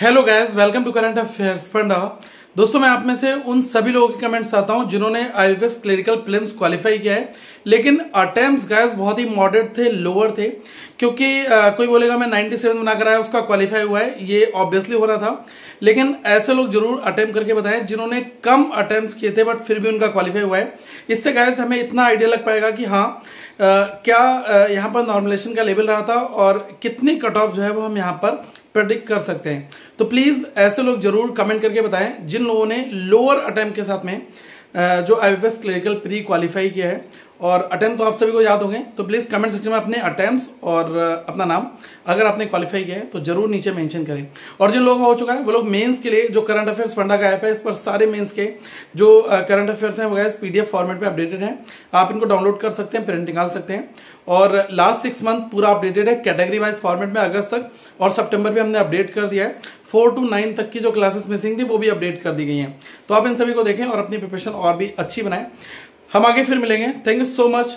Hello guys welcome to current affairs funda. दोस्तों मैं आप में से उन सभी लोगों के कमेंट्स आता हूँ जिन्होंने आईबीएस क्लिनिकल प्रीलिम्स क्वालिफाई किया है। लेकिन अटेम्प्ट गैस बहुत ही मॉडरेट थे लोअर थे। क्योंकि आ, कोई बोलेगा मैं 97 बनाकर आया उसका क्वालिफाई हुआ है। ये ऑब्वियसली हो रहा था। लेकिन ऐसे लोग ज़रूर अटेम्प्ट करके बताएँ जिन्होंने कम अटेम्प्ट किए थे बट फिर भी उनका क्वालिफाई हुआ है। इससे गैस हमें इतना आइडिया लग पाएगा कि हाँ आ, क्या यहाँ पर नॉर्मलेशन का लेवल रहा था और कितनी कट ऑफ़ जो है वो हम यहाँ पर प्रडिक्ट कर सकते हैं। तो प्लीज़ ऐसे लोग ज़रूर कमेंट करके बताएँ जिन लोगों ने लोअर अटेम्प्ट के साथ में जो आई क्लिनिकल प्री क्वालिफाई किया है और अटेम्प्ट तो आप सभी को याद होंगे तो प्लीज़ कमेंट सेक्शन में अपने अटेम्प्ट और अपना नाम, अगर आपने क्वालिफाई किया है तो ज़रूर नीचे मेंशन करें। और जिन लोगों का हो चुका है, वो लोग मेंस के लिए, जो करंट अफेयर्स फंडा का ऐप है, इस पर सारे मेंस के, जो करंट अफेयर्स हैं, वो गैस पीडीएफ फॉर्मेट में अपडेटेड हैं। आप इनको डाउनलोड कर सकते हैं प्रिंट निकाल सकते हैं। और लास्ट सिक्स मंथ पूरा अपडेटेड है कैटेगरी वाइज फॉर्मेट में अगस्त तक और सितंबर में हमने अपडेट कर दिया है। फोर टू नाइन तक की जो क्लासेस मिसिंग थी, वो भी अपडेट कर दी गई हैं। तो आप इन सभी को देखें और अपनी प्रिपरेशन और भी अच्छी बनाएँ। हम आगे फिर मिलेंगे। Thank you so much